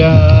ya